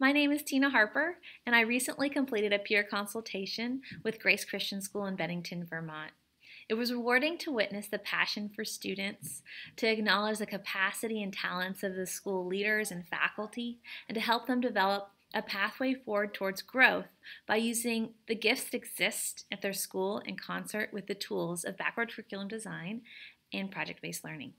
My name is Tina Harper, and I recently completed a peer consultation with Grace Christian School in Bennington, Vermont. It was rewarding to witness the passion for students, to acknowledge the capacity and talents of the school leaders and faculty, and to help them develop a pathway forward towards growth by using the gifts that exist at their school in concert with the tools of backward curriculum design and project based learning.